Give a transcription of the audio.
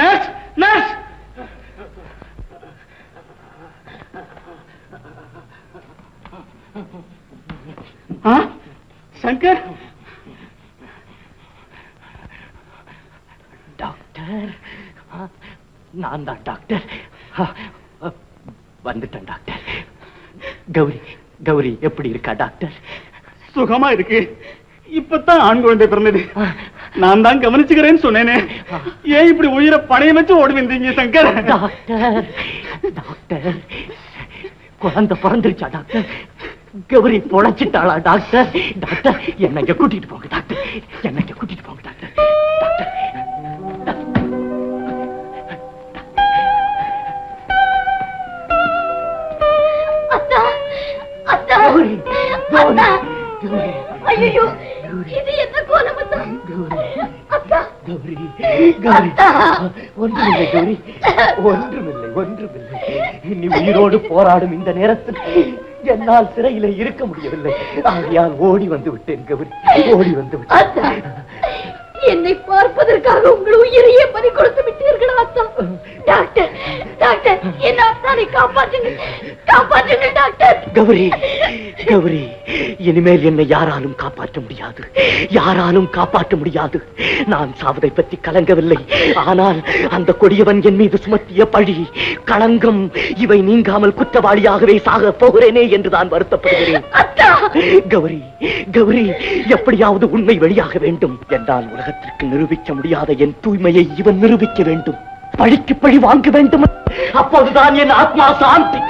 Nurse nurse! Shankar? Doctor நான் தான் doctor. வந்துட்டேன் டாக்டர். கௌரி கௌரி எப்படி இருக்கா டாக்டர்? சுகமா இருக்கு. இப்பதான் ஆண் குழந்தை பிறந்தது. நான் தான் கவனிச்சுக்கிறேன்னு சொன்னேனே. ஏன் இப்படி உயிரை பணைய வச்சு ஓடி வந்தீங்க சங்கர்? Doctor doctor. குழந்தை பிறந்துருச்சா டாக்டர்? கௌரி பொழைச்சிட்டாளா டாக்டர்? டாக்டர் என்னை இங்க கூட்டிட்டு போங்க டாக்டர். என்னை இங்க கூட்டிட்டு போங்க டாக்டர் கௌரி, கௌரி, அத்தா கௌரி, ஐயோ இது என்ன கோலம் அத்தா? அத்தா. கௌரி கௌரி. ஒன்றுமில்லை கௌரி ஒன்றுமில்லை ஒன்றுமில்லை. நீ உயிரோடு போராடும் இந்த நேரத்தில் என்னால் சிறையில இருக்க முடியவில்லை. ஆகையால் ஓடி வந்து விட்டேன் கௌரி. ஓடி வந்து விட்டேன். என்னை பார்ப்பதற்காக உங்கள் உயிரையே பறி கொடுத்து விட்டீர்களா அத்தா? டாக்டர் டாக்டர் என்ன அத்தானை காப்பாற்றுங்க காப்பாற்றுங்க டாக்டர். கௌரி கௌரி இனிமேல் என்னை யாராலும் காப்பாற்ற முடியாது. யாராலும் காப்பாற்ற முடியாது. நான் சாவதை பற்றி கலங்கவில்லை. ஆனால் அந்த கொடியவன் என் மீது சுமத்திய பழி களங்கம் இவை நீங்காமல் குற்றவாளியாகவே சாக போகிறேனே என்று நான் வருத்தப்படுகிறேன். கௌரி கௌரி எப்படியாவது உண்மை வெளியாக வேண்டும். என்றால் உலகத்திற்கு நிரூபிக்க முடியாத என் தூய்மையை இவன் நிரூபிக்க வேண்டும். பழிக்கு பழி வாங்க வேண்டும். அப்போதுதான் என் ஆத்மா சாந்தி.